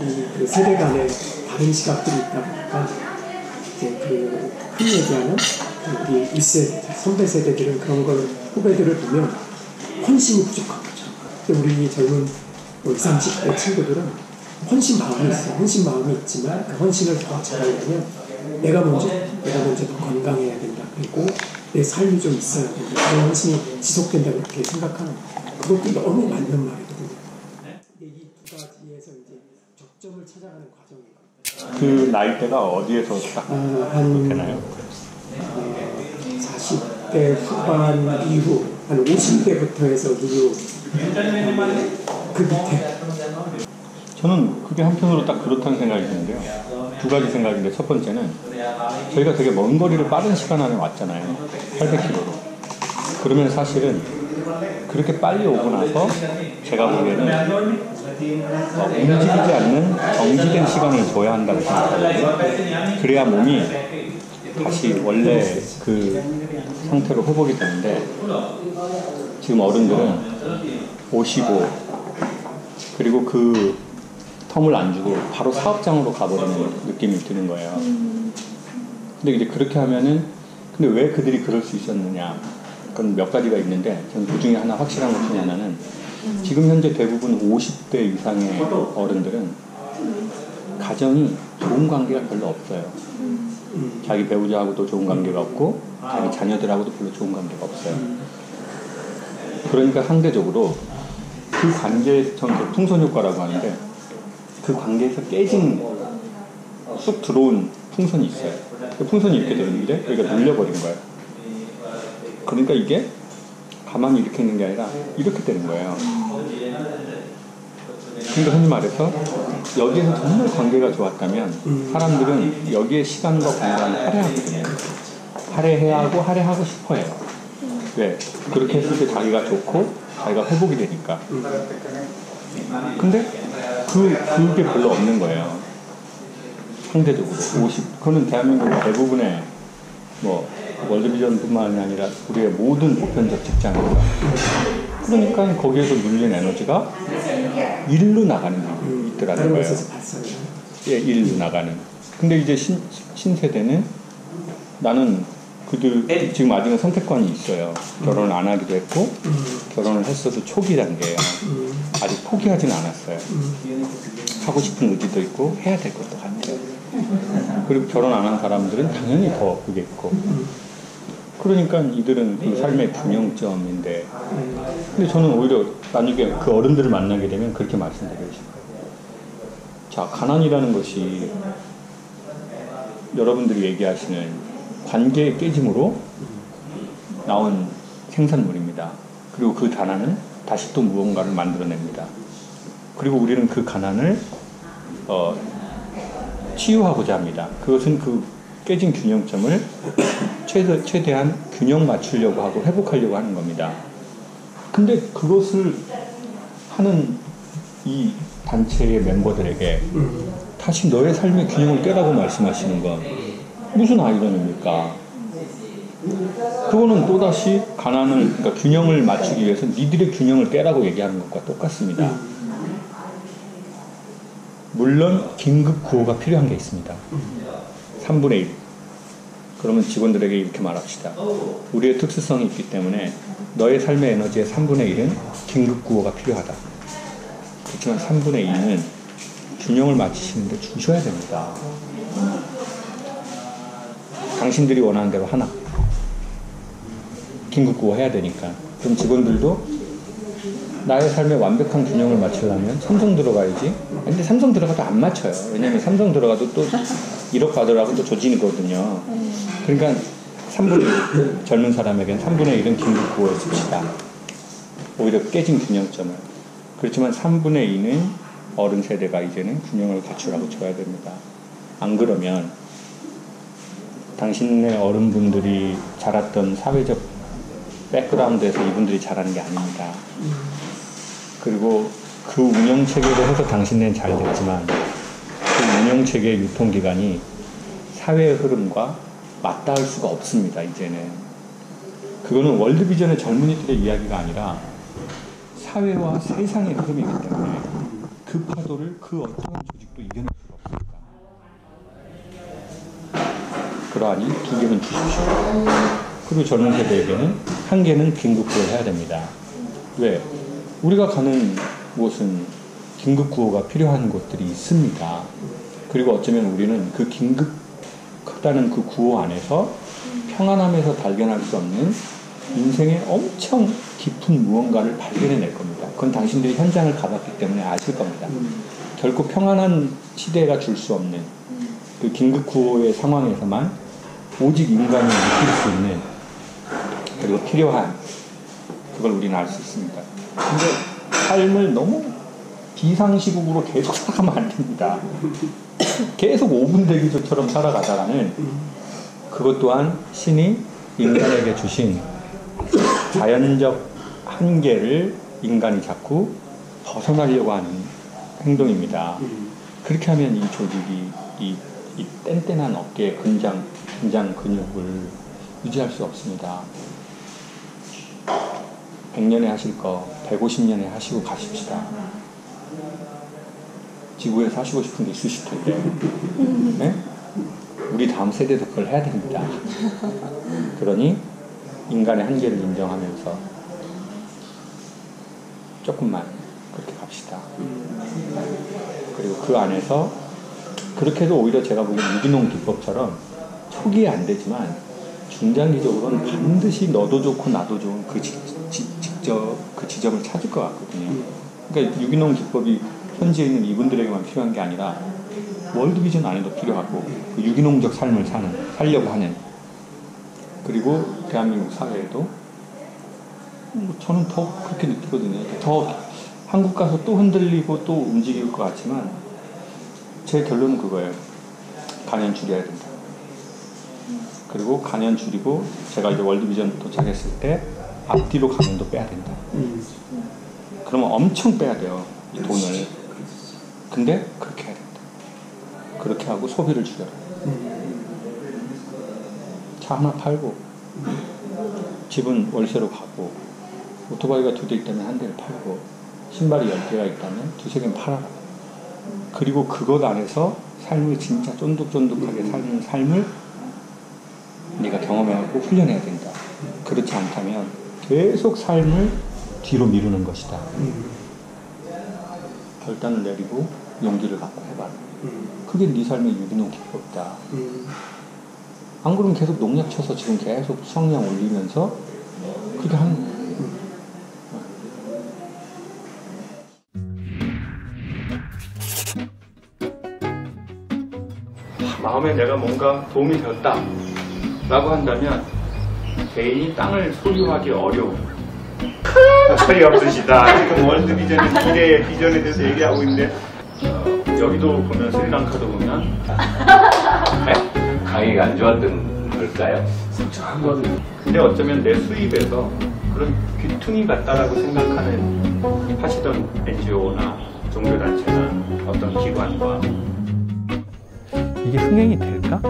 이그 세대 간의 다른 시각들이 있다 보니까 이제 그 흔히 얘기하는 그 우리 1세대, 선배 세대들은 그런 걸 후배들을 보면 헌신이 부족한 거죠. 근데 우리 젊은 뭐 20, 30대 친구들은 헌신 마음이 있어요. 헌신 마음이 있지만 그 헌신을 더 잘하려면 내가 먼저, 내가 먼저 더 건강해야 된다. 그리고 내 삶이 좀 있어야 된다. 그런 헌신이 지속된다. 그렇게 생각하는 그것도 너무 맞는 말이거든요. 이 두 가지에서 이제 적점을 찾아가는 과정이에요. 그 나이대가 어디에서 딱 아, 한 되나요? 40대 후반 이후 한 50대부터 해서 누구 그 밑에 저는 그게 한편으로 딱 그렇다는 생각이 드는데요. 두 가지 생각인데 첫 번째는 저희가 되게 먼 거리를 빠른 시간 안에 왔잖아요. 800km로. 그러면 사실은 그렇게 빨리 오고 나서 제가 보기에는 어, 움직이지 않는 정지된 시간을 줘야 한다고 생각해요. 그래야 몸이 다시 원래 그 상태로 회복이 되는데 지금 어른들은 오시고 그리고 그 텀을 안 주고 바로 사업장으로 가버리는 느낌이 드는 거예요. 근데 이제 그렇게 하면은 근데 왜 그들이 그럴 수 있었느냐? 그건 몇 가지가 있는데 저는 그 중에 하나 확실한 것 중에 하나는 지금 현재 대부분 50대 이상의 어른들은 가정이 좋은 관계가 별로 없어요. 자기 배우자하고도 좋은 관계가 없고 자기 자녀들하고도 별로 좋은 관계가 없어요. 그러니까 상대적으로 그 관계 전 풍선 효과라고 하는데 그 관계에서 깨진 쑥 들어온 풍선이 있어요. 그 풍선이 이렇게 되는데 여기가 눌려버린 거예요. 그러니까 이게 가만히 이렇게 있는 게 아니라 이렇게 되는 거예요. 그러니까 흔히 말해서 여기에서 정말 관계가 좋았다면 사람들은 여기에 시간과 공간을 할애하거든요. 할애해야 하고 할애하고 싶어해요. 왜? 그렇게 했을 때 자기가 좋고 자기가 회복이 되니까. 근데 그, 그게 별로 없는 거예요. 상대적으로. 50, 그거는 대한민국 대부분의 뭐 월드비전뿐만이 아니라 우리의 모든 보편적 직장에서 그러니까 거기에서 눌린 에너지가 일로 나가는 게 있더라는 거예요. 예, 일로 나가는. 근데 이제 신, 신세대는 나는 그들 지금 아직은 선택권이 있어요. 결혼을 안 하기도 했고 결혼을 했어도 초기 단계예요. 아직 포기하진 않았어요. 하고 싶은 의지도 있고 해야 될 것도 같아요. 그리고 결혼 안 한 사람들은 당연히 더 그게 있고. 그러니까 이들은 그 삶의 균형점인데. 근데 저는 오히려 나중에 그 어른들을 만나게 되면 그렇게 말씀드리고 싶어요. 자, 가난이라는 것이 여러분들이 얘기하시는 관계의 깨짐으로 나온 생산물입니다. 그리고 그 가난은 다시 또 무언가를 만들어냅니다. 그리고 우리는 그 가난을 어, 치유하고자 합니다. 그것은 그 깨진 균형점을 최대, 최대한 균형 맞추려고 하고 회복하려고 하는 겁니다. 근데 그것을 하는 이 단체의 멤버들에게 다시 너의 삶의 균형을 깨라고 말씀하시는 건 무슨 아이러니입니까? 그거는 또다시 가난을, 그러니까 균형을 맞추기 위해서 니들의 균형을 깨라고 얘기하는 것과 똑같습니다. 물론 긴급 구호가 필요한 게 있습니다. 3분의 1. 그러면 직원들에게 이렇게 말합시다. 우리의 특수성이 있기 때문에 너의 삶의 에너지의 3분의 1은 긴급 구호가 필요하다. 그렇지만 3분의 2는 균형을 맞추시는데 주셔야 됩니다. 당신들이 원하는 대로 하나. 긴급 구호 해야 되니까. 그럼 직원들도 나의 삶에 완벽한 균형을 맞추려면 삼성 들어가야지. 근데 삼성 들어가도 안 맞춰요. 왜냐면 삼성 들어가도 또 1억 받으라고 또 조진이거든요. 그러니까 3분의 1, 젊은 사람에겐 3분의 1은 긴급 구호에 씁시다. 오히려 깨진 균형점을. 그렇지만 3분의 2는 어른 세대가 이제는 균형을 갖추라고 줘야 됩니다. 안 그러면 당신네 어른분들이 자랐던 사회적 백그라운드에서 이분들이 자라는 게 아닙니다. 그리고 그 운영 체계로 해서 당신네는 잘 됐지만 그 운영 체계의 유통기간이 사회의 흐름과 맞닿을 수가 없습니다, 이제는. 그거는 월드비전의 젊은이들의 이야기가 아니라 사회와 세상의 흐름이기 때문에 그 파도를 그 어떠한 조직도 이겨낼 수가 없습니다. 그러하니 두 개는 주십시오. 그리고 젊은 세대에게는 한 개는 긴급구호를 해야 됩니다. 왜? 우리가 가는 곳은 긴급 구호가 필요한 곳들이 있습니다. 그리고 어쩌면 우리는 그 긴급하다는 그 구호 안에서 평안함에서 발견할 수 없는 인생의 엄청 깊은 무언가를 발견해낼 겁니다. 그건 당신들이 현장을 가봤기 때문에 아실 겁니다. 결코 평안한 시대가 줄 수 없는 그 긴급 구호의 상황에서만 오직 인간이 느낄 수 있는 그리고 필요한 그걸 우리는 알 수 있습니다. 근데 삶을 너무 비상시국으로 계속 살아가면 안 됩니다. 계속 5분 대기조처럼 살아가다가는 그것 또한 신이 인간에게 주신 자연적 한계를 인간이 자꾸 벗어나려고 하는 행동입니다. 그렇게 하면 이 조직이 이, 이 뗀뗀한 어깨의 근장, 근장 근육을 유지할 수 없습니다. 100년에 하실 거 150년에 하시고 가십시다. 지구에 사시고 싶은 게 있으실 텐데, 네? 우리 다음 세대도 그걸 해야 됩니다. 그러니 인간의 한계를 인정하면서 조금만 그렇게 갑시다. 그리고 그 안에서 그렇게 해도 오히려 제가 보기엔 유기농 기법처럼 초기에 안 되지만 중장기적으로는 반드시 너도 좋고 나도 좋은 그 지, 지, 직접 그 지점을 찾을 것 같거든요. 그러니까 유기농 기법이 현지에 있는 이분들에게만 필요한 게 아니라 월드비전 안에도 필요하고 그 유기농적 삶을 사는 살려고 하는 그리고 대한민국 사회에도 뭐 저는 더 그렇게 느끼거든요. 더 한국 가서 또 흔들리고 또 움직일 것 같지만 제 결론은 그거예요. 간연 줄여야 된다. 그리고 간연 줄이고 제가 이제 월드비전 도착했을 때 앞뒤로 간연도 빼야 된다. 음. 그러면 엄청 빼야 돼요. 이 돈을. 근데 그렇게 해야 된다. 그렇게 하고 소비를 줄여라. 차 하나 팔고 집은 월세로 가고 오토바이가 두 대 있다면 한 대를 팔고 신발이 열 개가 있다면 두세 개는 팔아라. 그리고 그것 안에서 삶을 진짜 쫀득쫀득하게 사는 삶을 네가 경험해갖고 훈련해야 된다. 그렇지 않다면 계속 삶을 뒤로 미루는 것이다. 결단을 내리고 용기를 갖고 해봐라. 그게 네 삶의 유기농 기법이다. 음. 안 그러면 계속 농약 쳐서 지금 계속 수확량 올리면서 그렇게 하는 거예요. 마음에 내가 뭔가 도움이 되었다 라고 한다면 개인이 땅을 소유하기 어려운 철이 없으시다. 지금 월드 비전의 미래의 비전에 대해서 얘기하고 있는데 어, 여기도 보면 스리랑카도 보면 강의가 안 좋았던 걸까요? 근데 어쩌면 내 수입에서 그런 귀퉁이 같다라고 생각하는 하시던 NGO나 종교단체나 어떤 기관과 이게 흥행이 될까?